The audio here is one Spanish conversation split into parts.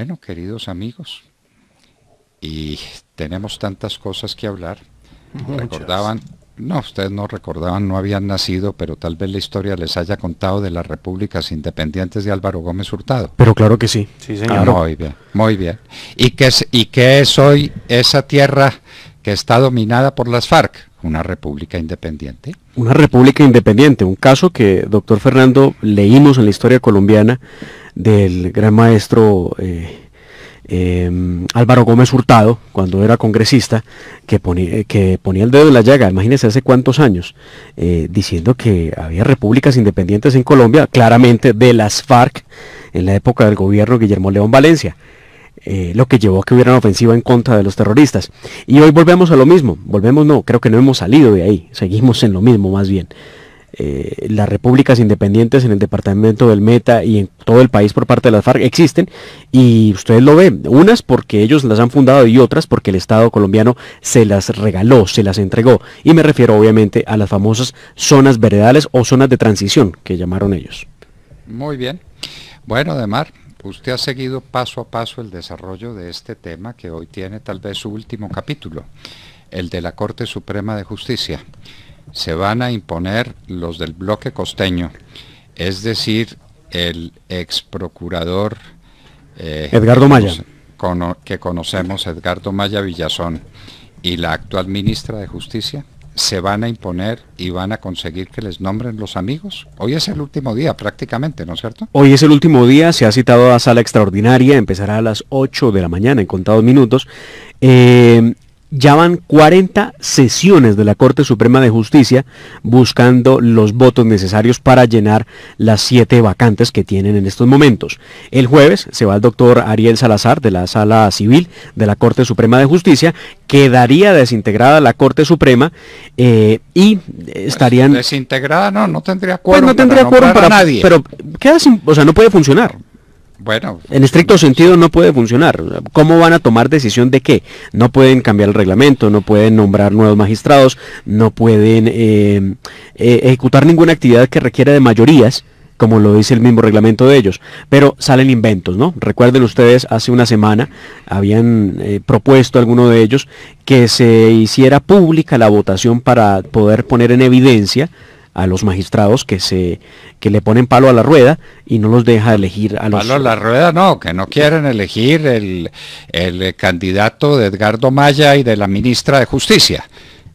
Bueno, queridos amigos, y tenemos tantas cosas que hablar. Recordaban, no, ustedes no recordaban, no habían nacido, pero tal vez la historia les haya contado de las repúblicas independientes de Álvaro Gómez Hurtado. Pero claro que sí. Sí, señor. muy bien, muy bien. ¿Y qué, es, ¿Y qué es hoy esa tierra que está dominada por las FARC? Una república independiente. Una república independiente, un caso que, doctor Fernando, leímos en la historia colombiana del gran maestro eh, em, Álvaro Gómez Hurtado, cuando era congresista, que ponía, que ponía el dedo en la llaga, imagínense hace cuántos años, eh, diciendo que había repúblicas independientes en Colombia, claramente de las FARC, en la época del gobierno Guillermo León Valencia. Eh, lo que llevó a que hubiera una ofensiva en contra de los terroristas. Y hoy volvemos a lo mismo, volvemos no, creo que no hemos salido de ahí, seguimos en lo mismo más bien. Eh, las repúblicas independientes en el departamento del Meta y en todo el país por parte de las FARC existen y ustedes lo ven, unas porque ellos las han fundado y otras porque el Estado colombiano se las regaló, se las entregó y me refiero obviamente a las famosas zonas veredales o zonas de transición que llamaron ellos. Muy bien. Bueno, Demar, usted ha seguido paso a paso el desarrollo de este tema que hoy tiene tal vez su último capítulo, el de la Corte Suprema de Justicia se van a imponer los del bloque costeño, es decir, el ex procurador eh, Edgardo Maya, que conocemos, Edgardo Maya Villazón, y la actual ministra de Justicia, se van a imponer y van a conseguir que les nombren los amigos. Hoy es el último día prácticamente, ¿no es cierto? Hoy es el último día, se ha citado a sala extraordinaria, empezará a las 8 de la mañana en contados minutos. Eh, ya van 40 sesiones de la Corte Suprema de Justicia buscando los votos necesarios para llenar las siete vacantes que tienen en estos momentos. El jueves se va el doctor Ariel Salazar de la Sala Civil de la Corte Suprema de Justicia, quedaría desintegrada la Corte Suprema eh, y estarían... desintegrada no, no tendría acuerdo pues no tendría acuerdo para, nadie. Pero queda sin, o sea, no puede funcionar. Bueno, en estricto sentido no puede funcionar. ¿Cómo van a tomar decisión de qué? No pueden cambiar el reglamento, no pueden nombrar nuevos magistrados, no pueden eh, eh, ejecutar ninguna actividad que requiera de mayorías, como lo dice el mismo reglamento de ellos. Pero salen inventos, ¿no? Recuerden ustedes, hace una semana habían eh, propuesto alguno de ellos que se hiciera pública la votación para poder poner en evidencia a los magistrados que se que le ponen palo a la rueda y no los deja elegir a los palo a la rueda no que no quieren elegir el, el candidato de Edgardo Maya y de la ministra de Justicia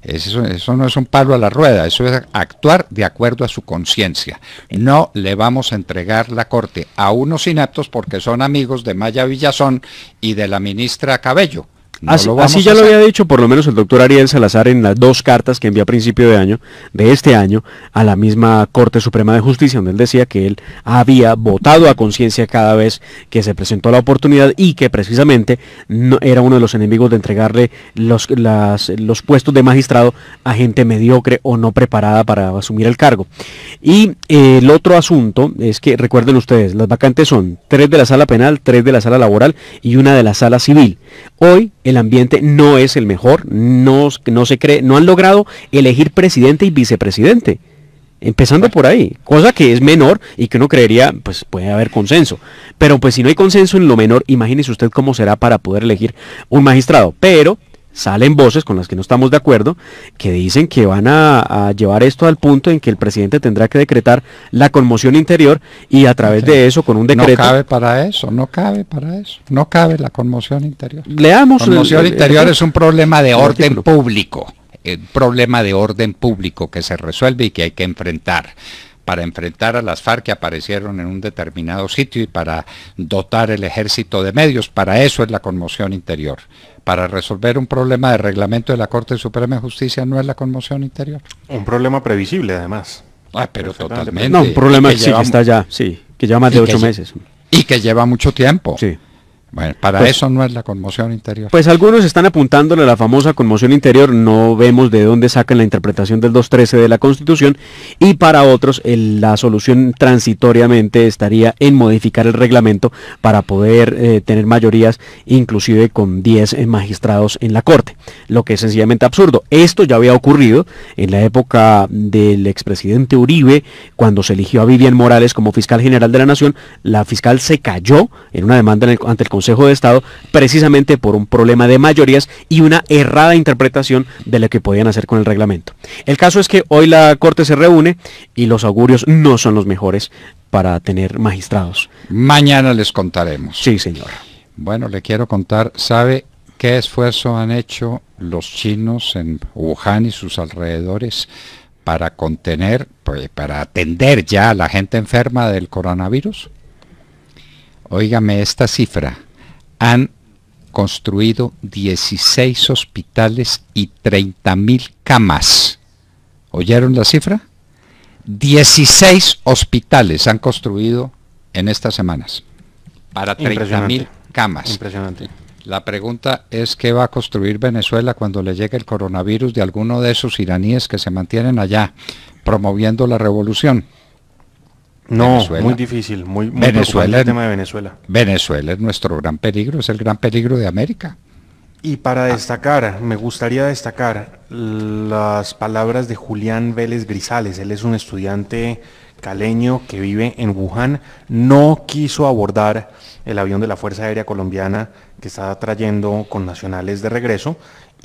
eso, eso, no es un palo a la rueda, eso es actuar de acuerdo a su conciencia. No le vamos a entregar la corte a unos ineptos porque son amigos de Maya Villazón y de la ministra Cabello así, ya lo había dicho por lo menos el doctor Ariel Salazar en las dos cartas que envió a principio de año, de este año, a la misma Corte Suprema de Justicia, donde él decía que él había votado a conciencia cada vez que se presentó la oportunidad y que precisamente no, era uno de los enemigos de entregarle los, los puestos de magistrado a gente mediocre o no preparada para asumir el cargo. Y eh, el otro asunto es que recuerden ustedes, las vacantes son tres de la sala penal, tres de la sala laboral y una de la sala civil. Hoy el ambiente no es el mejor, no, no se cree, no han logrado elegir presidente y vicepresidente. Empezando por ahí, cosa que es menor y que uno creería, pues puede haber consenso. Pero pues si no hay consenso en lo menor, imagínese usted cómo será para poder elegir un magistrado. Pero salen voces con las que no estamos de acuerdo, que dicen que van a, llevar esto al punto en que el presidente tendrá que decretar la conmoción interior y a través de eso, con un decreto... No cabe para eso, no cabe para eso, no cabe la conmoción interior. Leamos... La conmoción interior es un problema de orden público, un problema de orden público que se resuelve y que hay que enfrentar para enfrentar a las FARC que aparecieron en un determinado sitio y para dotar el ejército de medios. Para eso es la conmoción interior para resolver un problema de reglamento de la Corte Suprema de Justicia no es la conmoción interior. Un problema previsible, además. Ah, pero totalmente. No, un problema que, está ya, sí, que lleva más de ocho meses. Y que lleva mucho tiempo. Sí. Bueno, para pues eso no es la conmoción interior. Pues algunos están apuntándole a la famosa conmoción interior, no vemos de dónde sacan la interpretación del 213 de la Constitución, y para otros la solución transitoriamente estaría en modificar el reglamento para poder eh, tener mayorías, inclusive con 10 eh, magistrados en la Corte, lo que es sencillamente absurdo. Esto ya había ocurrido en la época del expresidente Uribe, cuando se eligió a Vivian Morales como fiscal general de la Nación, la fiscal se cayó en una demanda ante el Consejo Consejo de Estado precisamente por un problema de mayorías y una errada interpretación de lo que podían hacer con el reglamento. El caso es que hoy la Corte se reúne y los augurios no son los mejores para tener magistrados. Mañana les contaremos. Sí, señor. Bueno, le quiero contar, ¿sabe qué esfuerzo han hecho los chinos en Wuhan y sus alrededores para contener, pues, para atender ya a la gente enferma del coronavirus? Óigame esta cifra. Han construido 16 hospitales y 30 mil camas. ¿Oyeron la cifra? 16 hospitales han construido en estas semanas para 30 mil camas. Impresionante. La pregunta es qué va a construir Venezuela cuando le llegue el coronavirus de alguno de esos iraníes que se mantienen allá promoviendo la revolución. No, muy difícil, muy, muy Venezuela, el tema de Venezuela. Venezuela es nuestro gran peligro, es el gran peligro de América. Y para destacar, me gustaría destacar las palabras de Julián Vélez Grisales. Él es un estudiante caleño que vive en Wuhan. No quiso abordar el avión de la Fuerza Aérea Colombiana que está trayendo con nacionales de regreso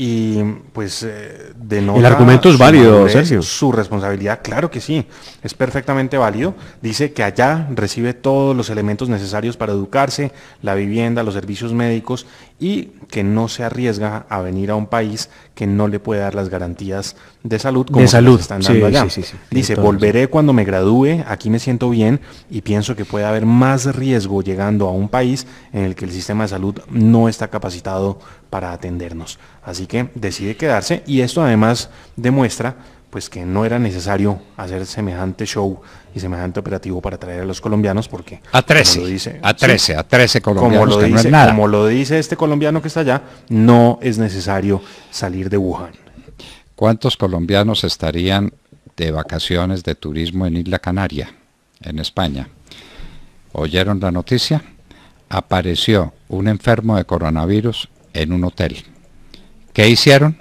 y pues eh, El argumento es válido, Sergio. Su responsabilidad, claro que sí, es perfectamente válido. Dice que allá recibe todos los elementos necesarios para educarse, la vivienda, los servicios médicos y que no se arriesga a venir a un país que no le puede dar las garantías de salud como de salud. están dando allá. Dice, volveré cuando me gradúe, aquí me siento bien y pienso que puede haber más riesgo llegando a un país en el que el sistema de salud no está capacitado para atendernos. Así que decide quedarse y esto además demuestra pues que no era necesario hacer semejante show y semejante operativo para traer a los colombianos porque a 13 dice, a 13 a 13 colombianos como lo dice, como lo dice este colombiano que está allá no es necesario salir de Wuhan ¿cuántos colombianos estarían de vacaciones de turismo en Isla Canaria en España? ¿oyeron la noticia? apareció un enfermo de coronavirus en un hotel. ¿Qué hicieron?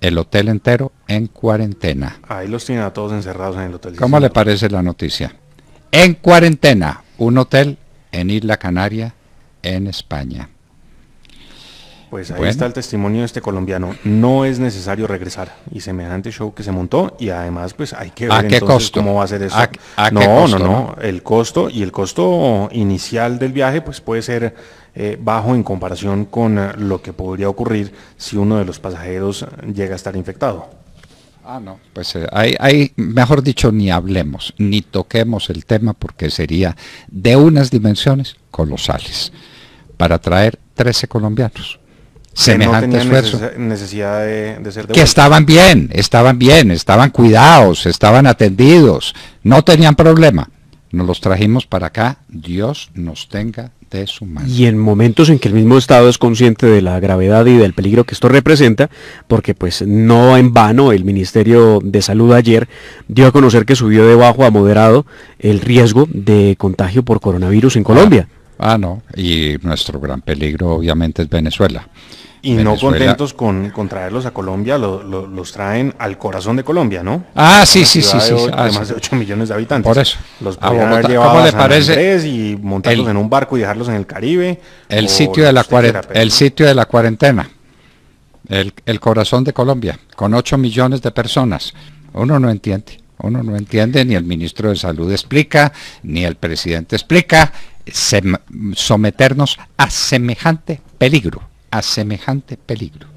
El hotel entero en cuarentena. Ahí los tienen a todos encerrados en el hotel. ¿Cómo le parece la noticia? En cuarentena, un hotel en Isla Canaria, en España. Pues ahí está el testimonio de este colombiano. No es necesario regresar. Y semejante show que se montó. Y además, pues hay que ver entonces cómo va a ser eso. no, no, no. El costo y el costo inicial del viaje, pues puede ser eh, bajo en comparación con eh, lo que podría ocurrir si uno de los pasajeros llega a estar infectado. Ah, no, pues eh, hay, mejor dicho, ni hablemos, ni toquemos el tema porque sería de unas dimensiones colosales para traer 13 colombianos semejante esfuerzo. necesidad de, ser que estaban bien, estaban bien, estaban cuidados, estaban atendidos, no tenían problema. Nos los trajimos para acá, Dios nos tenga Y en momentos en que el mismo Estado es consciente de la gravedad y del peligro que esto representa, porque pues no en vano el Ministerio de Salud ayer dio a conocer que subió de bajo a moderado el riesgo de contagio por coronavirus en Colombia. ah no, y nuestro gran peligro obviamente es Venezuela. Y no contentos con, traerlos a Colombia, los traen al corazón de Colombia, ¿no? Ah, sí, sí, sí, sí. De, más de 8 millones de habitantes. Por eso. Los podrían ¿Cómo le parece? y montarlos en un barco y dejarlos en el Caribe. El sitio de la el sitio de la cuarentena. El, el corazón de Colombia, con 8 millones de personas. Uno no entiende. Uno no entiende, ni el ministro de Salud explica, ni el presidente explica, someternos a semejante peligro a semejante peligro.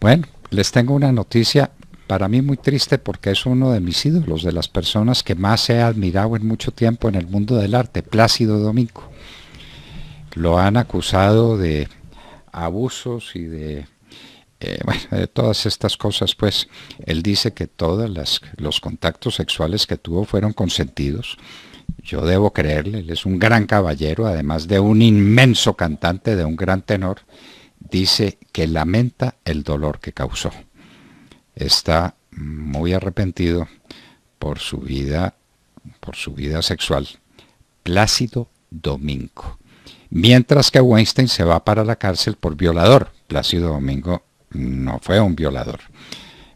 Bueno, les tengo una noticia para mí muy triste porque es uno de mis ídolos, de las personas que más he admirado en mucho tiempo en el mundo del arte, Plácido Domingo. Lo han acusado de abusos y de, eh, de todas estas cosas, pues él dice que todos los contactos sexuales que tuvo fueron consentidos. Yo debo creerle, él es un gran caballero, además de un inmenso cantante, de un gran tenor dice que lamenta el dolor que causó. Está muy arrepentido por su vida, por su vida sexual. Plácido Domingo. Mientras que Weinstein se va para la cárcel por violador. Plácido Domingo no fue un violador.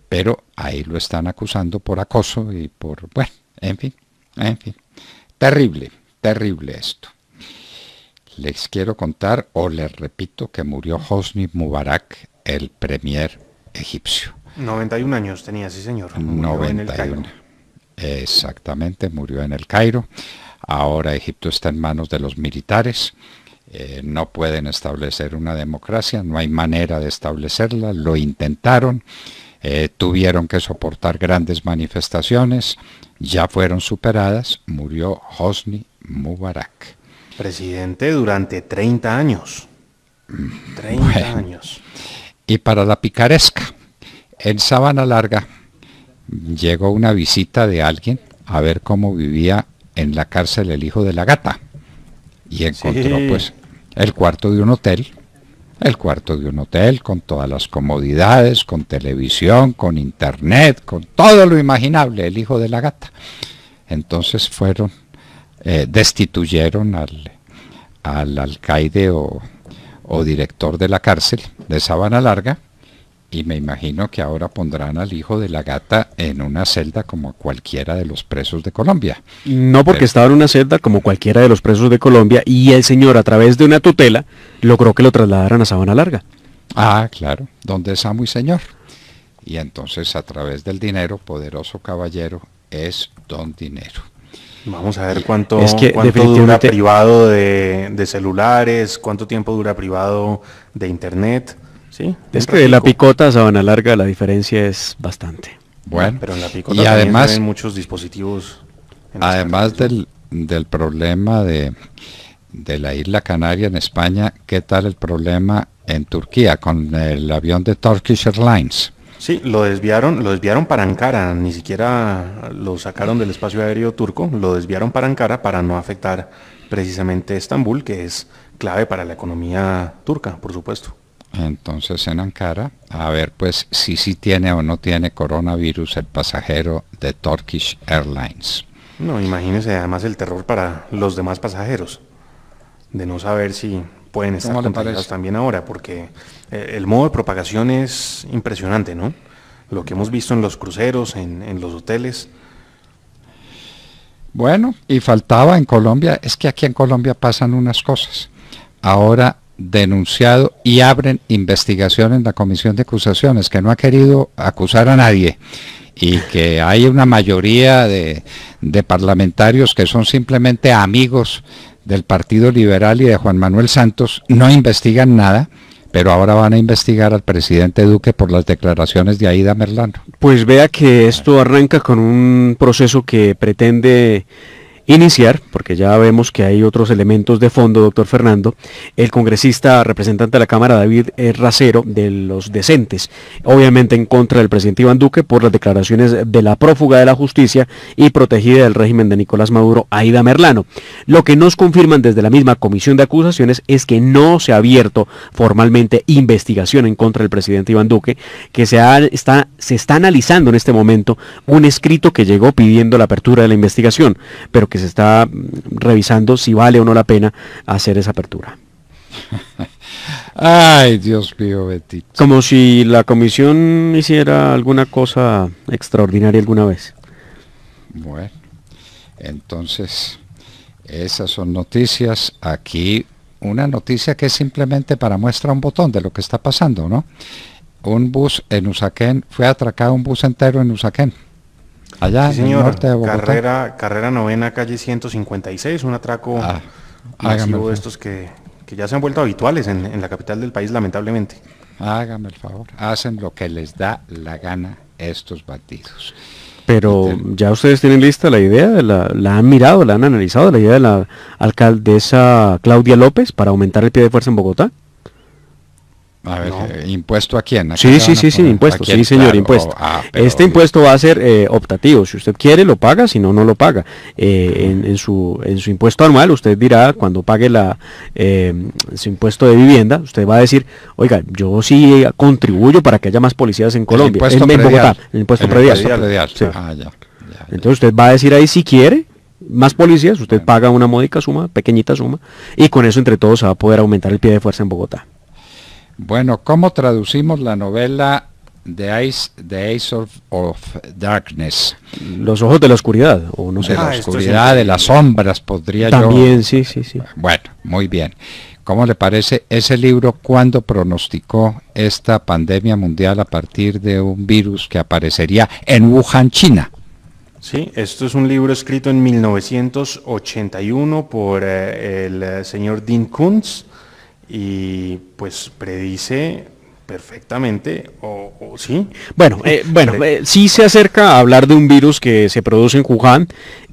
Pero ahí lo están acusando por acoso y por, bueno, en fin, en fin. Terrible, terrible esto. les quiero contar o les repito que murió Hosni Mubarak, el premier egipcio. 91 años tenía, sí señor. 91. Exactamente, murió en el Cairo. Ahora Egipto está en manos de los militares. Eh, no pueden establecer una democracia, no hay manera de establecerla, lo intentaron, eh, tuvieron que soportar grandes manifestaciones, ya fueron superadas, murió Hosni Mubarak. Presidente durante 30 años. 30 años. Y para la picaresca, en Sabana Larga llegó una visita de alguien a ver cómo vivía en la cárcel el hijo de la gata. Y encontró pues el cuarto de un hotel, el cuarto de un hotel con todas las comodidades, con televisión, con internet, con todo lo imaginable, el hijo de la gata. Entonces fueron eh, destituyeron al, al alcaide o, o director de la cárcel de Sabana Larga y me imagino que ahora pondrán al hijo de la gata en una celda como cualquiera de los presos de Colombia. No porque estaba en una celda como cualquiera de los presos de Colombia y el señor a través de una tutela logró que lo trasladaran a Sabana Larga. Ah, claro, donde es amo y señor. Y entonces a través del dinero, poderoso caballero, es don dinero. Vamos a ver cuánto, dura privado de, celulares, cuánto tiempo dura privado de internet. ¿Sí? Es que de la picota a sabana larga la diferencia es bastante. Bueno, pero en la picota y además muchos dispositivos. Además del, del problema de, de la isla Canaria en España, ¿qué tal el problema en Turquía con el avión de Turkish Airlines? Sí, lo desviaron, lo desviaron para Ankara, ni siquiera lo sacaron del espacio aéreo turco, lo desviaron para Ankara para no afectar precisamente Estambul, que es clave para la economía turca, por supuesto. Entonces en Ankara, a ver pues si sí tiene o no tiene coronavirus el pasajero de Turkish Airlines. No, imagínese además el terror para los demás pasajeros, de no saber si pueden estar contagiados también ahora, porque eh, el modo de propagación es impresionante, ¿no? Lo que hemos visto en los cruceros, en, los hoteles. Bueno, y faltaba en Colombia, es que aquí en Colombia pasan unas cosas. Ahora denunciado y abren investigación en la Comisión de Acusaciones, que no ha querido acusar a nadie y que hay una mayoría de, de parlamentarios que son simplemente amigos del Partido Liberal y de Juan Manuel Santos no investigan nada, pero ahora van a investigar al presidente Duque por las declaraciones de Aida Merlano. Pues vea que esto arranca con un proceso que pretende iniciar, porque ya vemos que hay otros elementos de fondo, doctor Fernando, el congresista representante de la Cámara, David Racero, de los decentes, obviamente en contra del presidente Iván Duque por las declaraciones de la prófuga de la justicia y protegida del régimen de Nicolás Maduro, Aida Merlano. Lo que nos confirman desde la misma comisión de acusaciones es que no se ha abierto formalmente investigación en contra del presidente Iván Duque, que se, está, se está analizando en este momento un escrito que llegó pidiendo la apertura de la investigación, pero que se está revisando si vale o no la pena hacer esa apertura. Ay, Dios mío, Betito. Como si la comisión hiciera alguna cosa extraordinaria alguna vez. Bueno, entonces, esas son noticias. Aquí una noticia que es simplemente para muestra un botón de lo que está pasando, ¿no? Un bus en Usaquén, fue atracado un bus entero en Usaquén. Allá en el norte de Bogotá. Carrera, carrera novena, calle 156, un atraco ah, de estos que, ya se han vuelto habituales en, la capital del país, lamentablemente. Hágame el favor, hacen lo que les da la gana estos batidos. Pero ya ustedes tienen lista la idea, la, la han mirado, la han analizado, la idea de la alcaldesa Claudia López para aumentar el pie de fuerza en Bogotá. A ver, eh, ¿impuesto a quién? sí, sí, sí, sí, impuesto, sí, señor, impuesto. Ah, este impuesto va a ser eh, optativo, si usted quiere lo paga, si no, no lo paga. Eh, en, su, en su impuesto anual, usted dirá, cuando pague la, su impuesto de vivienda, usted va a decir, oiga, yo sí contribuyo para que haya más policías en Colombia, en, Bogotá, el impuesto predial. Ah, Entonces usted va a decir ahí si quiere, más policías, usted paga una módica suma, pequeñita suma, y con eso entre todos se va a poder aumentar el pie de fuerza en Bogotá. Bueno, ¿cómo traducimos la novela The Eyes, the of, Darkness. Los ojos de la oscuridad, o no sé. De la ah, oscuridad, de las sombras, podría También, sí, sí, sí. Bueno, muy bien. ¿Cómo le parece ese libro cuando pronosticó esta pandemia mundial a partir de un virus que aparecería en Wuhan, China? Sí, esto es un libro escrito en 1981 por eh, el eh, señor Dean Kuntz y pues predice perfectamente, o, sí. Bueno, eh, bueno, sí se acerca a hablar de un virus que se produce en Wuhan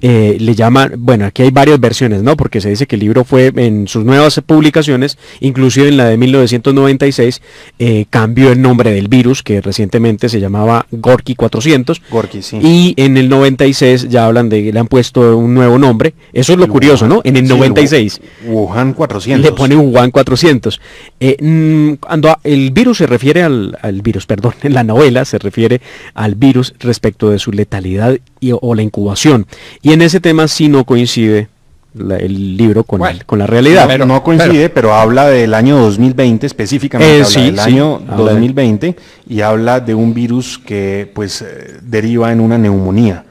eh, le llaman, bueno, aquí hay varias versiones, ¿no? Porque se dice que el libro fue en sus nuevas publicaciones, inclusive en la de 1996, eh, cambió el nombre del virus, que recientemente se llamaba Gorky 400. Gorky, sí. Y en el 96 ya hablan de, le han puesto un nuevo nombre. Eso es lo curioso, ¿no? En el 96. Wuhan 400. Le pone Wuhan 400. Eh, mm, cuando el virus se refiere al, al virus, perdón, en la novela se refiere al virus respecto de su letalidad o la incubación. Y en ese tema sí no coincide el libro con, con la realidad. Pero no coincide, pero, habla del año 2020 específicamente, eh, del año 2020 y habla de un virus que pues eh, deriva en una neumonía.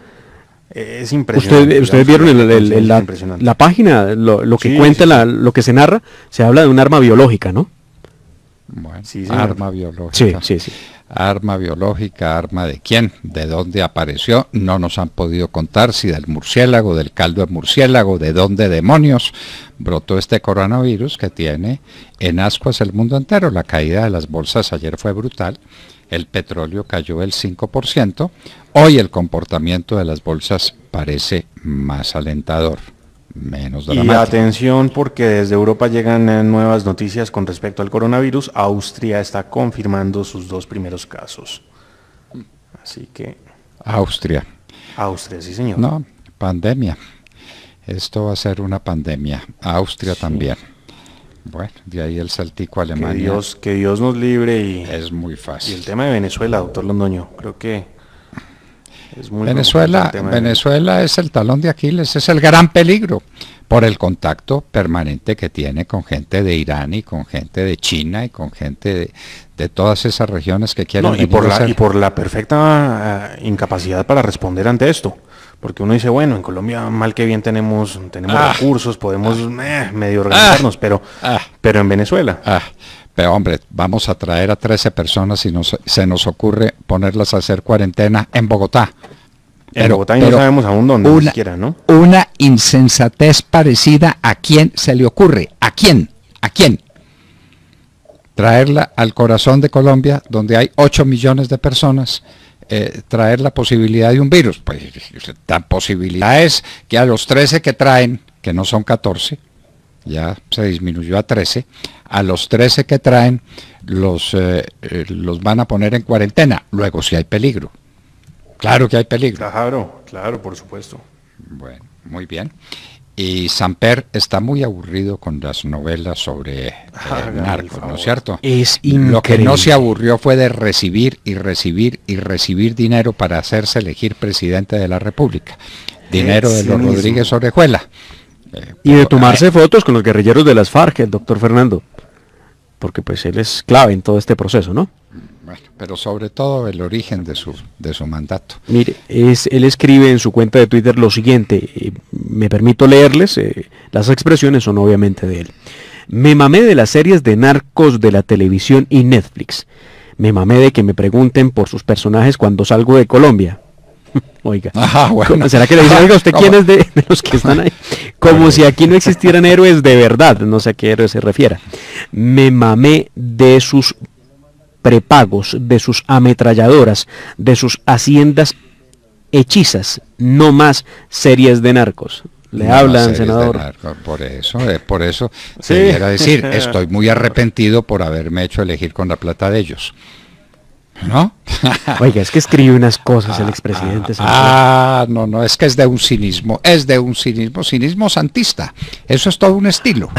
Es impresionante. ustedes vieron la, página, lo, que cuenta, lo que se narra, se habla de un arma biológica, ¿no? Bueno, arma biológica. Sí, sí, sí. Arma biológica, arma de quién, de dónde apareció, no nos han podido contar si del murciélago, del caldo de murciélago, de dónde demonios brotó este coronavirus que tiene en ascuas el mundo entero. La caída de las bolsas ayer fue brutal, el petróleo cayó el 5%, hoy el comportamiento de las bolsas parece más alentador menos Y atención porque desde Europa llegan eh, nuevas noticias con respecto al coronavirus. Austria está confirmando sus dos primeros casos. Así que... Austria. Austria, sí señor. No, pandemia. Esto va a ser una pandemia. Austria también. Bueno, de ahí el saltico a Alemania. Que Dios, que Dios nos libre y... Es muy fácil. Y el tema de Venezuela, doctor Londoño, creo que Venezuela, Venezuela es el talón de Aquiles, es el gran peligro por el contacto permanente que tiene con gente de Irán y con gente de China y con gente de, todas esas regiones que quieren y por la y por la perfecta eh, incapacidad para responder ante esto porque uno dice bueno en Colombia mal que bien tenemos tenemos ah. recursos podemos eh, medio organizarnos ah. pero ah. pero en Venezuela pero hombre, vamos a traer a 13 personas y se nos ocurre ponerlas a hacer cuarentena en Bogotá. En Bogotá y no sabemos aún dónde, una, siquiera, ¿no? Una insensatez parecida a quién se le ocurre. ¿A quién? ¿A quién? Traerla al corazón de Colombia, donde hay 8 millones de personas, eh, traer la posibilidad de un virus. Pues la posibilidad es que a los 13 que traen, que no son 14, ya se disminuyó a 13, a los 13 que traen los, eh, eh, los van a poner en cuarentena, luego si hay peligro. Claro que hay peligro. Claro, claro, por supuesto. Bueno, muy bien. Y Samper está muy aburrido con las novelas sobre eh, narcos, ¿no es cierto? Es Lo que no se aburrió fue de recibir y recibir y recibir dinero para hacerse elegir presidente de la República. Dinero de los Rodríguez Orejuela. Y de tomarse fotos con los guerrilleros de las FARC, el doctor Fernando. Porque pues él es clave en todo este proceso, ¿no? pero sobre todo el origen de su, de su mandato. Mire, es, él escribe en su cuenta de Twitter lo siguiente, eh, me permito leerles, eh, las expresiones son obviamente de él. Me mamé de las series de narcos de la televisión y Netflix. Me mamé de que me pregunten por sus personajes cuando salgo de Colombia. Oiga, ¿será que le dicen, oiga, usted quién es de, de, los que están ahí? Como si aquí no existieran héroes de verdad, no sé a qué héroe se refiera. Me mamé de sus prepagos, de sus ametralladoras, de sus haciendas hechizas, no más series de narcos. Le hablan, senador. Por eso, eh, por eso, ¿Sí? decir, estoy muy arrepentido por haberme hecho elegir con la plata de ellos. ¿No? Oiga, es que escribe unas cosas el expresidente. Ah, no, no, es que es de un cinismo, es de un cinismo, cinismo santista. Eso es todo un estilo.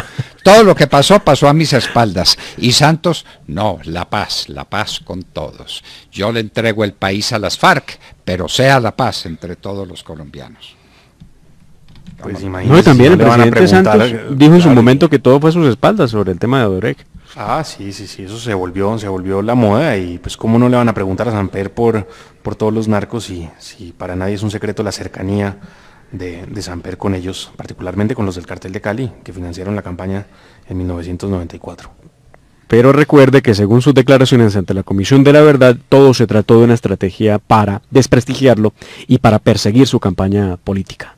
Todo lo que pasó pasó a mis espaldas. Y Santos, no, la paz, la paz con todos. Yo le entrego el país a las FARC, pero sea la paz entre todos los colombianos. Pues no, y también el presidente Santos dijo en su momento que todo fue a sus espaldas sobre el tema de Odebrecht. Ah, sí, sí, sí, eso se volvió, se volvió la moda y pues cómo no le van a preguntar a Samper por, por todos los narcos y si para nadie es un secreto la cercanía de, de Samper con ellos, particularmente con los del cartel de Cali, que financiaron la campaña en 1994. Pero recuerde que según sus declaraciones ante la Comisión de la Verdad, todo se trató de una estrategia para desprestigiarlo y para perseguir su campaña política.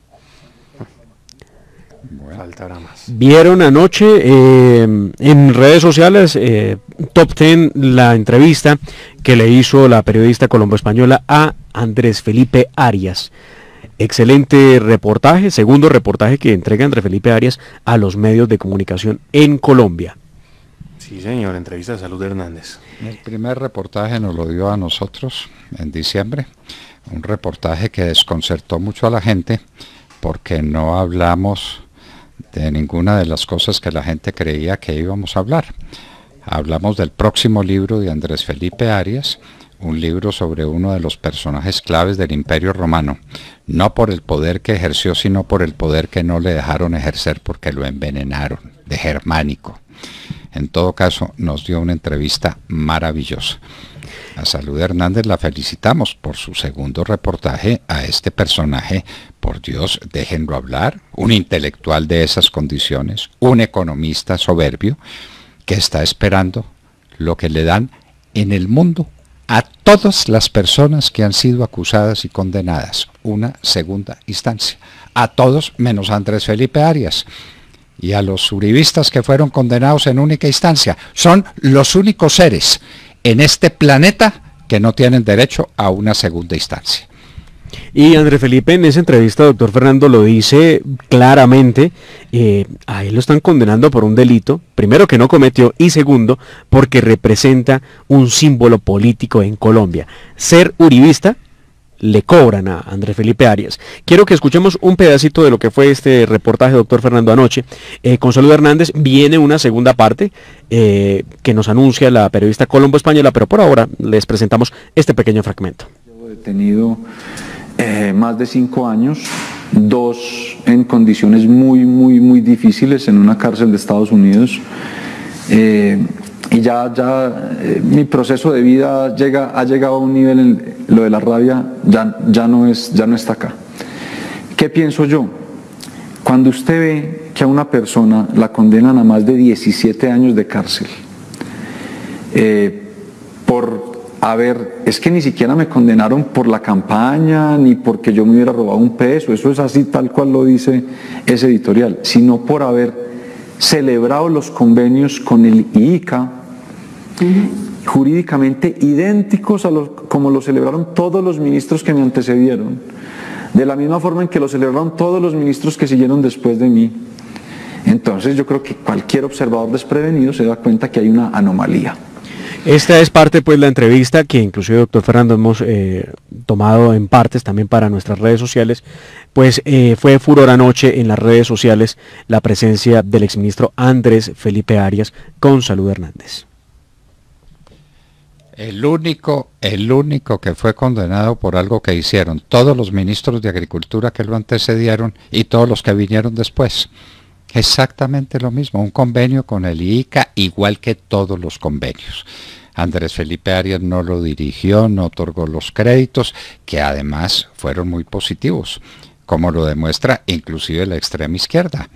Vieron anoche eh, en redes sociales eh, Top Ten la entrevista que le hizo la periodista colombo-española a Andrés Felipe Arias. Excelente reportaje, segundo reportaje que entrega Andrés Felipe Arias a los medios de comunicación en Colombia. Sí, señor, entrevista de Salud Hernández. El primer reportaje nos lo dio a nosotros en diciembre, un reportaje que desconcertó mucho a la gente porque no hablamos de ninguna de las cosas que la gente creía que íbamos a hablar. Hablamos del próximo libro de Andrés Felipe Arias, un libro sobre uno de los personajes claves del Imperio Romano, no por el poder que ejerció, sino por el poder que no le dejaron ejercer porque lo envenenaron, de Germánico. En todo caso, nos dio una entrevista maravillosa. A Salud Hernández la felicitamos por su segundo reportaje a este personaje. Por Dios, déjenlo hablar. Un intelectual de esas condiciones, un economista soberbio que está esperando lo que le dan en el mundo a todas las personas que han sido acusadas y condenadas. Una segunda instancia. A todos menos a Andrés Felipe Arias y a los uribistas que fueron condenados en única instancia. Son los únicos seres en este planeta que no tienen derecho a una segunda instancia. Y André Felipe en esa entrevista, doctor Fernando, lo dice claramente, eh, a él lo están condenando por un delito, primero que no cometió y segundo porque representa un símbolo político en Colombia. Ser uribista le cobran a Andrés Felipe Arias. Quiero que escuchemos un pedacito de lo que fue este reportaje, doctor Fernando, anoche. Eh, con Salud Hernández viene una segunda parte eh, que nos anuncia la periodista Colombo Española, pero por ahora les presentamos este pequeño fragmento. Detenido eh, más de cinco años, dos en condiciones muy, muy, muy difíciles en una cárcel de Estados Unidos y ya, ya eh, mi proceso de vida llega, ha llegado a un nivel, en, lo de la rabia ya, ya, no es, ya no está acá. ¿Qué pienso yo? Cuando usted ve que a una persona la condenan a más de 17 años de cárcel, eh, por haber, es que ni siquiera me condenaron por la campaña, ni porque yo me hubiera robado un peso, eso es así tal cual lo dice ese editorial, sino por haber celebrado los convenios con el IICA, jurídicamente idénticos a los, como lo celebraron todos los ministros que me antecedieron, de la misma forma en que lo celebraron todos los ministros que siguieron después de mí. Entonces yo creo que cualquier observador desprevenido se da cuenta que hay una anomalía. Esta es parte pues la entrevista que inclusive doctor Fernando hemos eh, tomado en partes también para nuestras redes sociales, pues eh, fue furor anoche en las redes sociales la presencia del exministro Andrés Felipe Arias con Salud Hernández. El único, el único que fue condenado por algo que hicieron, todos los ministros de Agricultura que lo antecedieron y todos los que vinieron después. Exactamente lo mismo, un convenio con el ICA igual que todos los convenios. Andrés Felipe Arias no lo dirigió, no otorgó los créditos, que además fueron muy positivos, como lo demuestra inclusive la extrema izquierda.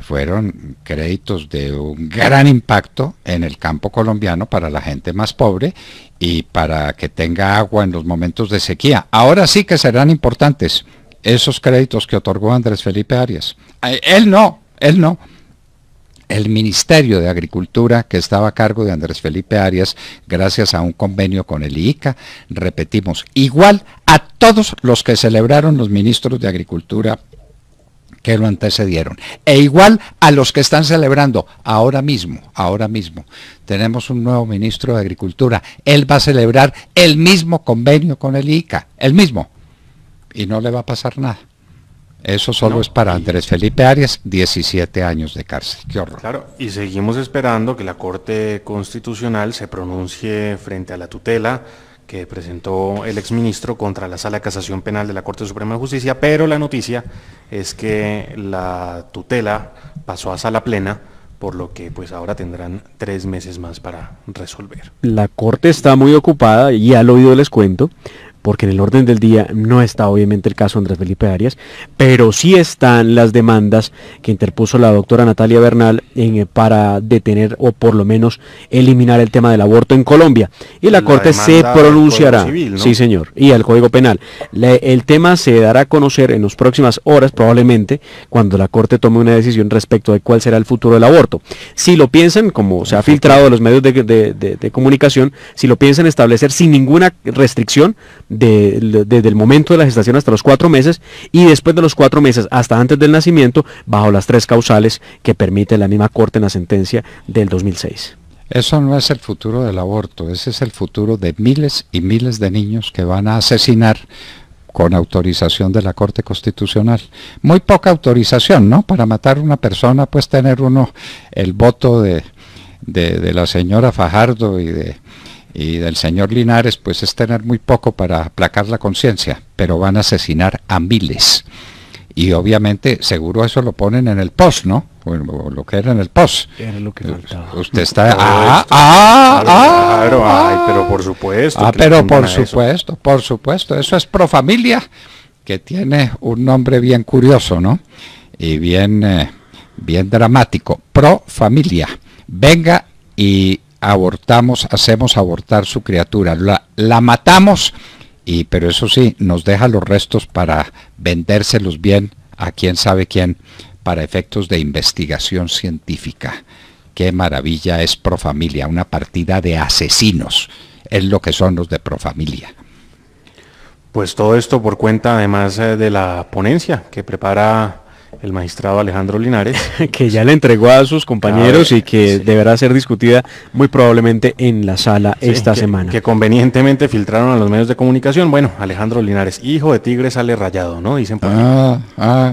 Fueron créditos de un gran impacto en el campo colombiano para la gente más pobre y para que tenga agua en los momentos de sequía. Ahora sí que serán importantes esos créditos que otorgó Andrés Felipe Arias. Él no, él no. El Ministerio de Agricultura, que estaba a cargo de Andrés Felipe Arias, gracias a un convenio con el IICA, repetimos, igual a todos los que celebraron los ministros de Agricultura que lo antecedieron. E igual a los que están celebrando ahora mismo, ahora mismo. Tenemos un nuevo ministro de Agricultura. Él va a celebrar el mismo convenio con el ICA, el mismo. Y no le va a pasar nada. Eso solo es para Andrés Felipe Arias, 17 años de cárcel. Qué horror. Claro, y seguimos esperando que la Corte Constitucional se pronuncie frente a la tutela que presentó el exministro contra la Sala de Casación Penal de la Corte Suprema de Justicia, pero la noticia es que la tutela pasó a sala plena por lo que pues ahora tendrán tres meses más para resolver. La Corte está muy ocupada y al oído les cuento porque en el orden del día no está obviamente el caso Andrés Felipe Arias, pero sí están las demandas que interpuso la doctora Natalia Bernal en, para detener o por lo menos eliminar el tema del aborto en Colombia. Y la, Corte se pronunciará. Sí, señor. Y el Código Penal. el tema se dará a conocer en las próximas horas, probablemente, cuando la Corte tome una decisión respecto de cuál será el futuro del aborto. Si lo piensan, como se ha filtrado de los medios de comunicación, si lo piensan establecer sin ninguna restricción, desde el momento de la gestación hasta los cuatro meses y después de los cuatro meses hasta antes del nacimiento bajo las tres causales que permite la misma Corte en la sentencia del 2006. Eso no es el futuro del aborto, ese es el futuro de miles y miles de niños que van a asesinar con autorización de la Corte Constitucional. Muy poca autorización, ¿no? Para matar a una persona, pues tener uno el voto de, de la señora Fajardo y de y del señor Linares, pues es tener muy poco para aplacar la conciencia, pero van a asesinar a miles. Y obviamente, seguro eso lo ponen en el post, ¿no? Bueno, lo que era en el post. Era lo que faltaba. Usted está. Ah, ah, ah, claro, ay, pero por supuesto. Ah, pero por supuesto, por supuesto. Eso es pro familia, que tiene un nombre bien curioso, ¿no? Y bien, eh, bien dramático. Pro familia. Venga y abortamos, hacemos abortar su criatura, la, la matamos, y, pero eso sí, nos deja los restos para vendérselos bien a quién sabe quién para efectos de investigación científica. Qué maravilla es Profamilia, una partida de asesinos, es lo que son los de Profamilia. Pues todo esto por cuenta además eh, de la ponencia que prepara el magistrado Alejandro Linares. que ya le entregó a sus compañeros y que deberá ser discutida muy probablemente en la sala esta semana. Que convenientemente filtraron a los medios de comunicación. Bueno, Alejandro Linares, hijo de tigre sale rayado, ¿no? Dicen por ah, ah.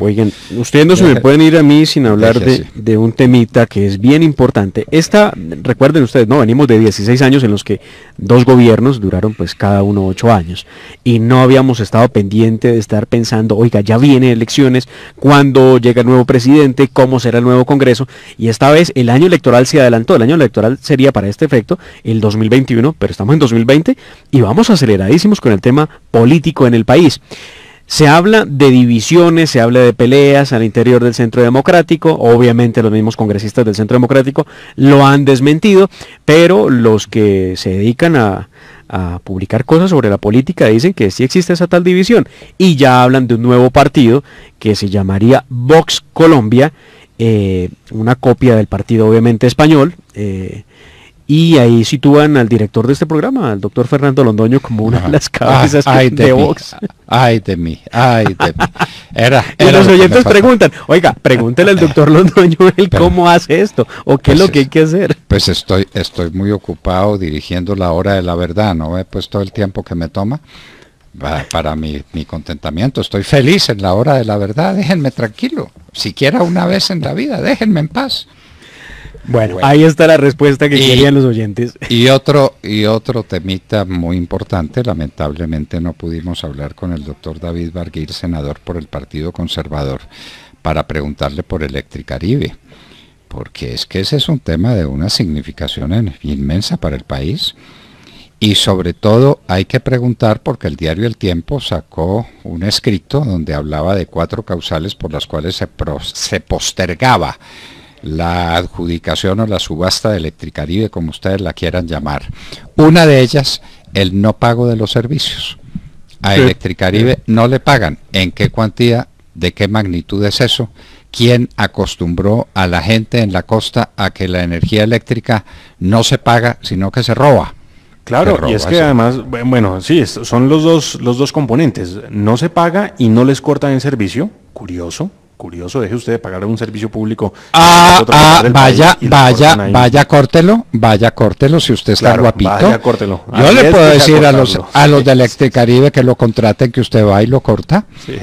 Oigan, ustedes no se me pueden ir a mí sin hablar de, un temita que es bien importante. Esta, recuerden ustedes, no, venimos de 16 años en los que dos gobiernos duraron pues cada uno 8 años. Y no habíamos estado pendiente de estar pensando, oiga, ya vienen elecciones, cuándo llega el nuevo presidente, cómo será el nuevo Congreso y esta vez el año electoral se adelantó, el año electoral sería para este efecto el 2021, pero estamos en 2020 y vamos aceleradísimos con el tema político en el país. Se habla de divisiones, se habla de peleas al interior del Centro Democrático, obviamente los mismos congresistas del Centro Democrático lo han desmentido, pero los que se dedican a, publicar cosas sobre la política dicen que sí existe esa tal división y ya hablan de un nuevo partido que se llamaría Vox Colombia, eh, una copia del partido obviamente español. Eh, y ahí sitúan al director de este programa, al doctor Fernando Londoño, como una de las cabezas de, Vox. Ay de mí, ay de mí. Era, y los oyentes preguntan, oiga, pregúntele al doctor Londoño él cómo hace esto, o qué es lo pues que hay que hacer. Pues estoy, estoy muy ocupado dirigiendo la hora de la verdad, no he puesto el tiempo que me toma para, mi, mi, contentamiento. Estoy feliz en la hora de la verdad, déjenme tranquilo, siquiera una vez en la vida, déjenme en paz. Bueno, ahí está la respuesta que querían los oyentes. Y otro, y otro temita muy importante, lamentablemente no pudimos hablar con el doctor David Barguil, senador por el Partido Conservador, para preguntarle por Electricaribe, porque es que ese es un tema de una significación inmensa para el país. Y sobre todo hay que preguntar porque el diario El Tiempo sacó un escrito donde hablaba de cuatro causales por las cuales se, se postergaba la adjudicación o la subasta de Electricaribe, como ustedes la quieran llamar. Una de ellas, el no pago de los servicios. A Electricaribe no le pagan. ¿En qué cuantía? ¿De qué magnitud es eso? ¿Quién acostumbró a la gente en la costa a que la energía eléctrica no se paga, sino que se roba? Claro, y es que además, bueno, sí, son los dos, los dos componentes. No se paga y no les cortan el servicio, curioso, curioso, deje usted de pagar un servicio público. Ah, ah vaya, vaya, vaya, córtelo, vaya, córtelo si usted está guapito. Vaya, córtelo. Yo le puedo decir a los, a los de Electricaribe que lo contraten, que usted va y lo corta. Sí,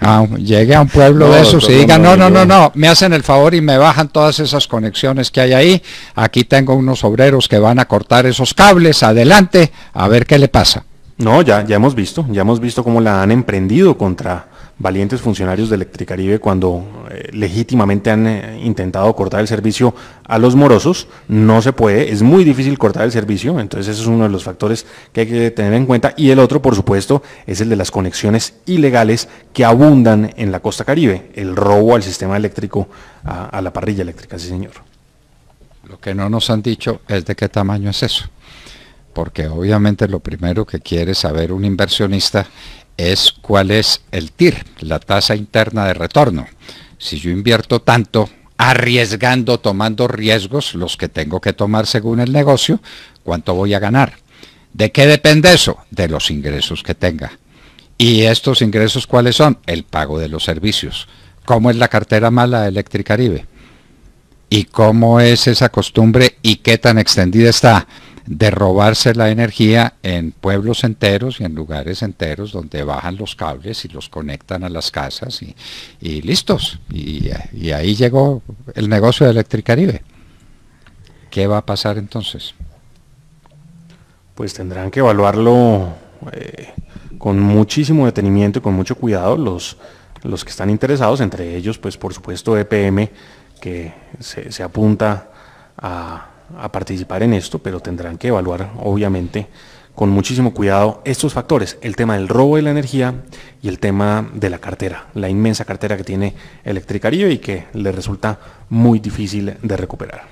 ah, llegue a un pueblo de esos y diga, no, no, no, no, me hacen el favor y me bajan todas esas conexiones que hay ahí. Aquí tengo unos obreros que van a cortar esos cables, adelante, a ver qué le pasa. No, ya, ya hemos visto, ya hemos visto cómo la han emprendido contra valientes funcionarios de Electricaribe cuando eh, legítimamente han eh, intentado cortar el servicio a los morosos. No se puede, es muy difícil cortar el servicio, entonces ese es uno de los factores que hay que tener en cuenta. Y el otro, por supuesto, es el de las conexiones ilegales que abundan en la costa caribe, el robo al sistema eléctrico, a, a la parrilla eléctrica, sí señor. Lo que no nos han dicho es de qué tamaño es eso porque obviamente lo primero que quiere saber un inversionista es cuál es el TIR, la tasa interna de retorno. Si yo invierto tanto, arriesgando, tomando riesgos, los que tengo que tomar según el negocio, ¿cuánto voy a ganar? ¿De qué depende eso? De los ingresos que tenga. ¿Y estos ingresos cuáles son? El pago de los servicios. ¿Cómo es la cartera mala de Electricaribe? ¿Y cómo es esa costumbre y qué tan extendida está? De robarse la energía en pueblos enteros y en lugares enteros donde bajan los cables y los conectan a las casas y, listos. Y, ahí llegó el negocio de Electricaribe. ¿Qué va a pasar entonces? Pues tendrán que evaluarlo eh, con muchísimo detenimiento y con mucho cuidado los, los que están interesados, entre ellos, pues por supuesto EPM, que se apunta a a participar en esto, pero tendrán que evaluar, obviamente, con muchísimo cuidado estos factores, el tema del robo de la energía y el tema de la cartera, la inmensa cartera que tiene Electricaribe y que le resulta muy difícil de recuperar.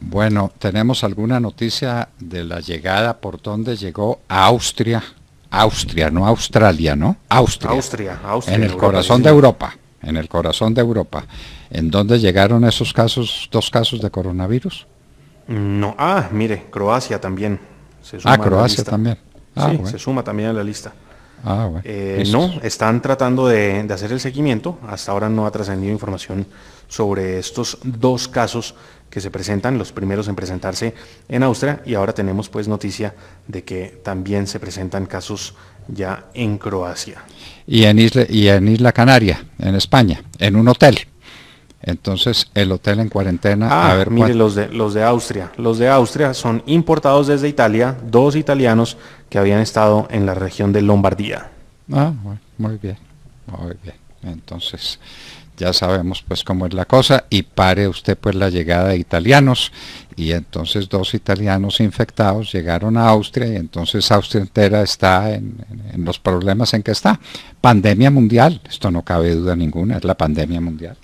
Bueno, tenemos alguna noticia de la llegada por donde llegó a Austria, Austria, no Australia, ¿no? Austria. Austria, Austria en el corazón de Europa, en el corazón de Europa. ¿En dónde llegaron esos casos, dos casos de coronavirus? No, ah, mire, Croacia también. Se suma ah, Croacia también. Ah, sí, se suma también a la lista. Ah, bueno. Eh, no, están tratando de, hacer el seguimiento. Hasta ahora no ha trascendido información sobre estos dos casos que se presentan, los primeros en presentarse en Austria, y ahora tenemos pues noticia de que también se presentan casos ya en Croacia. Y en Isla, y en Isla Canaria, en España, en un hotel. Entonces, el hotel en cuarentena. a ah, ver, mire los de los de Austria. Los de Austria son importados desde Italia, dos italianos que habían estado en la región de Lombardía. Ah, muy bien, muy bien. Entonces, ya sabemos pues cómo es la cosa y pare usted pues la llegada de italianos y entonces dos italianos infectados llegaron a Austria y entonces Austria entera está en, los problemas en que está. Pandemia mundial, esto no cabe duda ninguna, es la pandemia mundial.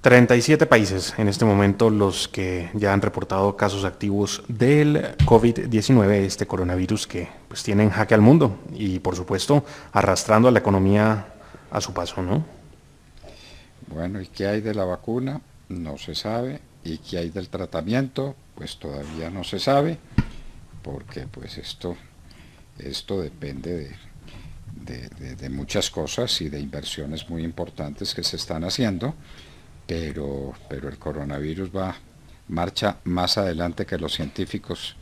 37 países en este momento los que ya han reportado casos activos del COVID-19, este coronavirus que pues tiene en jaque al mundo y por supuesto arrastrando a la economía a su paso, ¿no? Bueno, ¿y qué hay de la vacuna? No se sabe. ¿Y qué hay del tratamiento? Pues todavía no se sabe, porque pues esto, esto depende de, de muchas cosas y de inversiones muy importantes que se están haciendo pero, pero el coronavirus va marcha más adelante que los científicos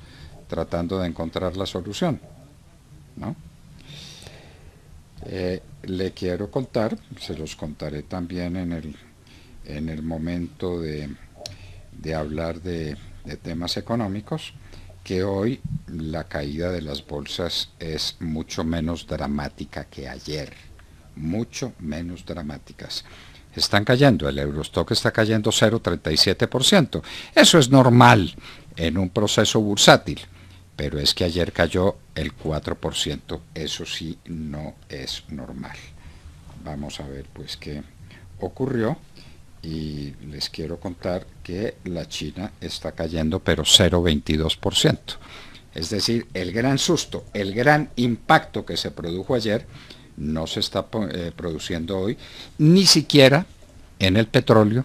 tratando de encontrar la solución. ¿no? Eh, le quiero contar, se los contaré también en el, en el momento de, de hablar de, de temas económicos, que hoy la caída de las bolsas es mucho menos dramática que ayer, mucho menos dramáticas están cayendo, el Eurostock está cayendo 0,37%. Eso es normal en un proceso bursátil, pero es que ayer cayó el 4%, eso sí no es normal. Vamos a ver pues qué ocurrió y les quiero contar que la China está cayendo pero 0,22%. Es decir, el gran susto, el gran impacto que se produjo ayer no se está eh, produciendo hoy, ni siquiera en el petróleo,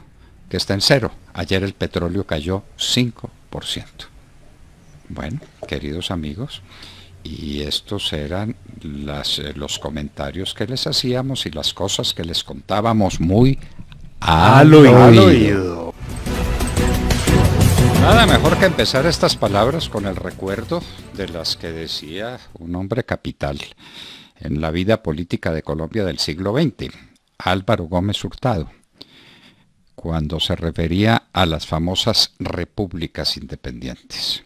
que está en cero. Ayer el petróleo cayó 5%. Bueno, queridos amigos, Y estos eran eh, los comentarios que les hacíamos y las cosas que les contábamos muy al, oído. Nada mejor que empezar estas palabras con el recuerdo de las que decía un hombre capital en la vida política de Colombia del siglo XX, Álvaro Gómez Hurtado, cuando se refería a las famosas repúblicas independientes.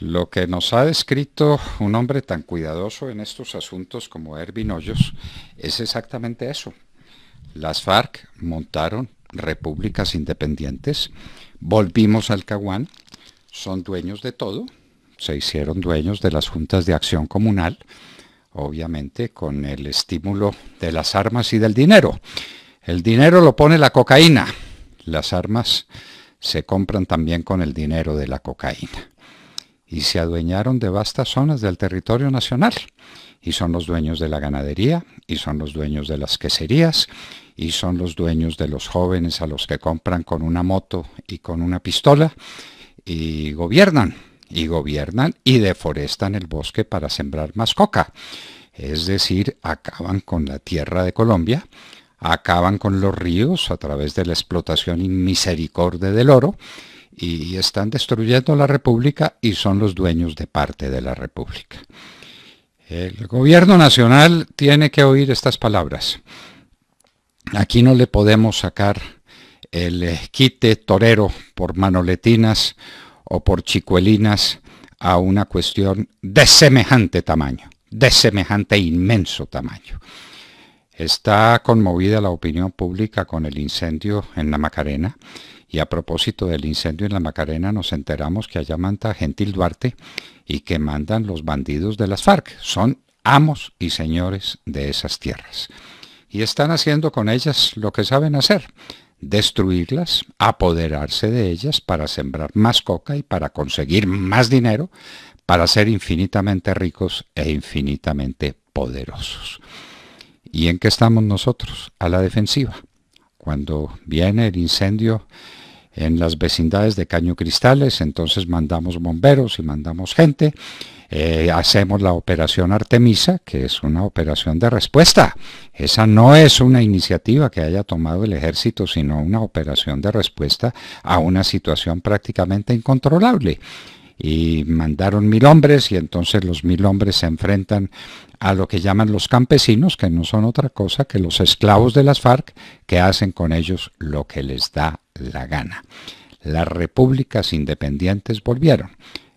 Lo que nos ha descrito un hombre tan cuidadoso en estos asuntos como Ervin Hoyos es exactamente eso. Las FARC montaron repúblicas independientes, volvimos al Caguán, son dueños de todo, se hicieron dueños de las juntas de acción comunal, obviamente con el estímulo de las armas y del dinero. El dinero lo pone la cocaína, las armas se compran también con el dinero de la cocaína y se adueñaron de vastas zonas del territorio nacional. Y son los dueños de la ganadería, y son los dueños de las queserías, y son los dueños de los jóvenes a los que compran con una moto y con una pistola, y gobiernan, y gobiernan y deforestan el bosque para sembrar más coca. Es decir, acaban con la tierra de Colombia, acaban con los ríos a través de la explotación inmisericordia del oro, y están destruyendo la República y son los dueños de parte de la República. El gobierno nacional tiene que oír estas palabras. Aquí no le podemos sacar el quite torero por manoletinas o por chicuelinas a una cuestión de semejante tamaño, de semejante inmenso tamaño. Está conmovida la opinión pública con el incendio en la Macarena y a propósito del incendio en la Macarena nos enteramos que allá manda Gentil Duarte y que mandan los bandidos de las FARC. Son amos y señores de esas tierras. Y están haciendo con ellas lo que saben hacer, destruirlas, apoderarse de ellas para sembrar más coca y para conseguir más dinero, para ser infinitamente ricos e infinitamente poderosos. ¿Y en qué estamos nosotros? A la defensiva. Cuando viene el incendio en las vecindades de Caño Cristales, entonces mandamos bomberos y mandamos gente. Eh, hacemos la operación Artemisa, que es una operación de respuesta. Esa no es una iniciativa que haya tomado el ejército, sino una operación de respuesta a una situación prácticamente incontrolable y mandaron mil hombres y entonces los mil hombres se enfrentan a lo que llaman los campesinos, que no son otra cosa que los esclavos de las FARC, que hacen con ellos lo que les da la gana. Las repúblicas independientes volvieron.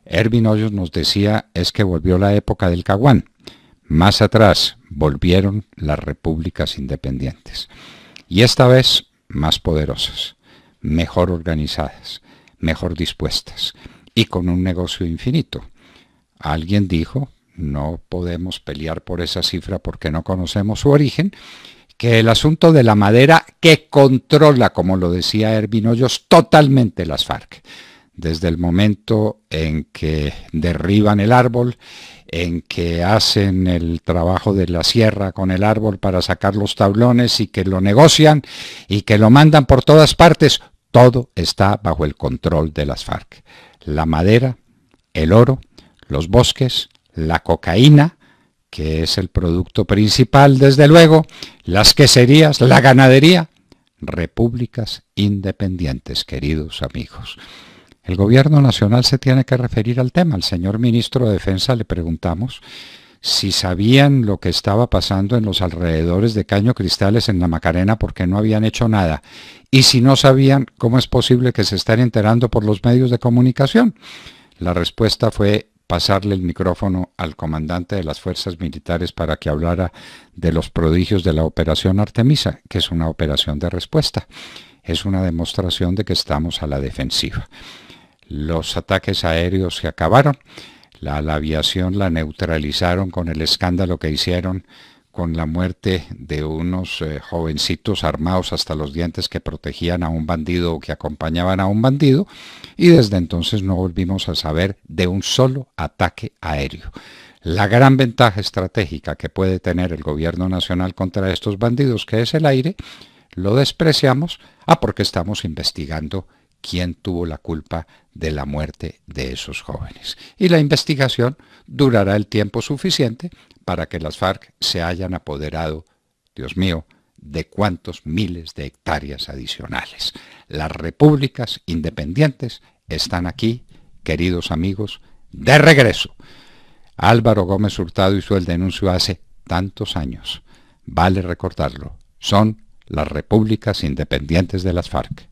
Ervin Hoyos nos decía es que volvió la época del Caguán. Más atrás volvieron las repúblicas independientes. Y esta vez más poderosas, mejor organizadas, mejor dispuestas y con un negocio infinito. Alguien dijo, no podemos pelear por esa cifra porque no conocemos su origen, que el asunto de la madera que controla, como lo decía Ervin Hoyos, totalmente las FARC. Desde el momento en que derriban el árbol, en que hacen el trabajo de la sierra con el árbol para sacar los tablones y que lo negocian y que lo mandan por todas partes, todo está bajo el control de las FARC la madera, el oro, los bosques, la cocaína, que es el producto principal, desde luego, las queserías, la ganadería, repúblicas independientes, queridos amigos. El gobierno nacional se tiene que referir al tema. Al señor ministro de Defensa le preguntamos si sabían lo que estaba pasando en los alrededores de Caño Cristales en la Macarena porque no habían hecho nada. Y si no sabían, ¿cómo es posible que se estén enterando por los medios de comunicación? La respuesta fue pasarle el micrófono al comandante de las fuerzas militares para que hablara de los prodigios de la operación Artemisa, que es una operación de respuesta. Es una demostración de que estamos a la defensiva. Los ataques aéreos se acabaron la, aviación la neutralizaron con el escándalo que hicieron con la muerte de unos eh, jovencitos armados hasta los dientes que protegían a un bandido o que acompañaban a un bandido, y desde entonces no volvimos a saber de un solo ataque aéreo. La gran ventaja estratégica que puede tener el gobierno nacional contra estos bandidos, que es el aire, lo despreciamos, ah, porque estamos investigando quién tuvo la culpa de la muerte de esos jóvenes. Y la investigación durará el tiempo suficiente para que las FARC se hayan apoderado, Dios mío, de cuántos miles de hectáreas adicionales. Las repúblicas independientes están aquí, queridos amigos, de regreso. Álvaro Gómez Hurtado hizo el denuncio hace tantos años. Vale recordarlo. Son las repúblicas independientes de las FARC.